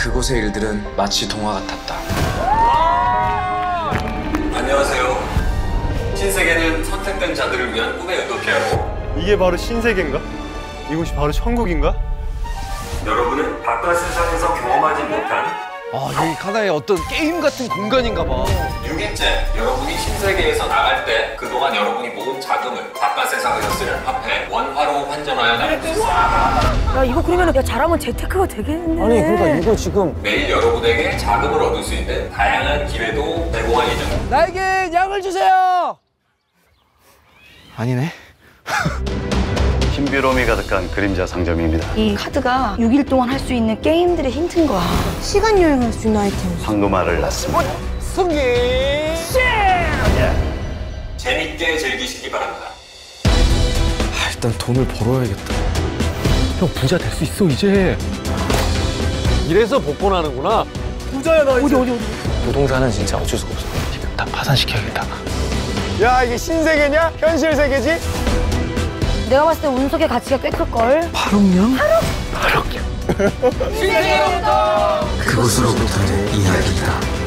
그곳의 일들은 마치 동화 같았다. 안녕하세요. 신세계는 선택된 자들을 위한 꿈의 유토피아고 이게 바로 신세계인가? 이곳이 바로 천국인가? 여러분은 바깥 세상에서 경험하지 못한 아, 여기 하나의 어떤 게임 같은 공간인가 봐. 6일째 여러분이 신세계에서 나갈 때 그동안 여러분이 모은 자금을 바깥 세상에서 쓰는 화폐 원화로 환전하여 나갈 수 있습니다. 야 이거 그러면 야 잘하면 재테크가 되겠네. 아니 그러니까 이거 지금 매일 여러분에게 자금을 얻을 수 있는 다양한 기회도 제공할 예정입니다. 나에게 양을 주세요. 아니네. 신비로움이 가득한 그림자 상점입니다. 이 카드가 6일 동안 할 수 있는 게임들의 힌트인 거야. 시간 여행할 수 있는 아이템. 황금알을 낳습니다. 승기. 재밌게 즐기시기 바랍니다. 아, 일단 돈을 벌어야겠다. 형 부자 될 수 있어 이제. 이래서 복권하는구나. 부자야 나 이제. 어디 어디 부동산은 진짜 어쩔 수가 없어. 지금 다 파산시켜야겠다. 야 이게 신세계냐? 현실 세계지? 내가 봤을 때 운석의 가치가 꽤 클걸. 8억냥? 8억? 8억냥. 그곳으로부터의 이야기다.